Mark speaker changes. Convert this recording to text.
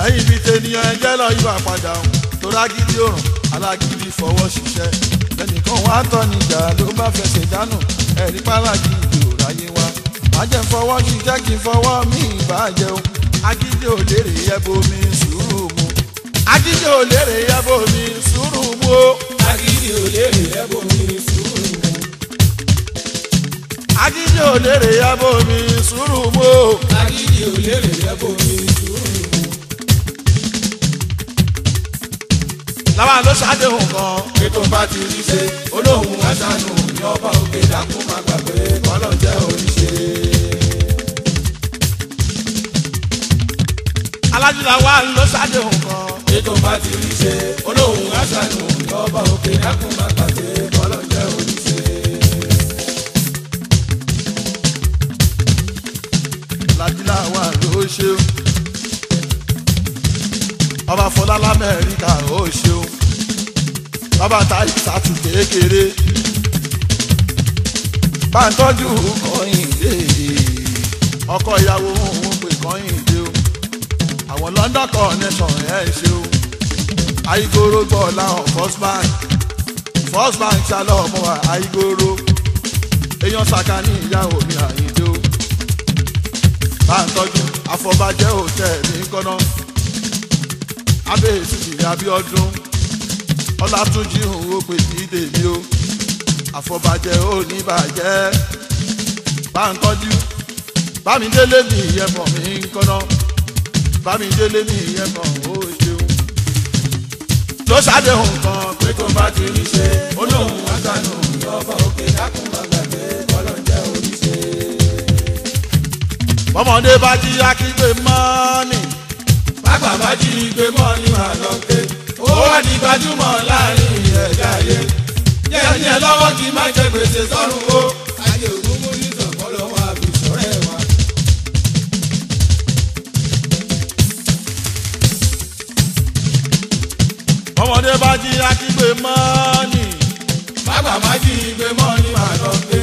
Speaker 1: lẹ́yìn ibi tẹniyàn ẹjẹ́ lọ yíwà padà hùn torá gidi òrùn alágídí fọwọ́ ṣiṣẹ́ lẹ́nìkan wá tọ́ níjà ló bá fẹsẹ̀ dánù ẹ̀rí pàlàjì ìdò ráyé wa má jẹ́ fọwọ́ ṣiṣẹ́ kí fọwọ́ mi ìbá jẹun agídí òlérè ẹbọ mi sùúrù mu agídí òlérè ẹbọ mi sùúrù mu o. agídí òlérè ẹbọ mi sùúrù mu. agídí òlérè ẹbọ mi sùúrù mu o. agídí òlérè ẹbọ mi sùúrù mu. làwa ló ṣàdéhùn kan. ètò bá ti rí ṣe olóhùn aṣáájú ní ọba òkè dákún má gbàgbé kọ́lọ̀ jẹ́ oríṣe. alájùlá wa ló ṣàdéhùn kan. ètò bá ti rí ṣe olóhùn aṣáájú ní ọba òkè dákún má gbàgbé kọ́lọ̀ jẹ́ oríṣe. wa ló ṣe ọba fọlá lamẹ́ríkà ó ṣeun bàbá táyì sátì kékeré bá ń tọ́jú kọ́yìndé ọkọ ìyàwó òun pè kọ́yìndé o àwọn London connection ẹ̀ ṣe o ayigoro gbọ́ làwọn first bank first bank ṣàlọ́ ọmọ wa ayigoro èèyàn ṣàkà ní ìyàwó mi àyíndé o bá ń tọ́jú àfọ̀bàjẹ́ òtẹ́ẹ̀lì ńkọ́ná abẹ́ èsì ìyá bí ọdún ọlátúnjì òun ó pè sí tèmi o àfọbàjẹ ò ní bàjẹ́ bá ń tọ́jú bámidélé mi ìyẹ̀mọ̀ mi ń kọ́nà bámidélé mi ìyẹ̀mọ̀ ó ṣeun. ló ṣàdéhùn kan pé tó bá ti rí ṣe ó lóun àgbànú lọ́bọ̀ òkè dákùn bàgbàgbé bọ́lọ̀ jẹ́ oríṣe. bọ́mọdé bá jí akígbe mọ́ọ̀nì. bàbá bá jí igbe mọ́ọ̀nì àlọ́kẹ́ gbajúmọ̀ láàrin ẹ̀ka ayé jẹ́ ẹni ẹ lọ́wọ́ kí má jẹ gbèsè sọ́run o. ayé ògúngú ní ìtànkọ́ lọ́wọ́ àbùsọ̀rẹ́ wa. ọmọdé bá jí akígbe mọ́ọ̀nì. bàbá má jí igbe mọ́ọ̀nì màá lọ gbé.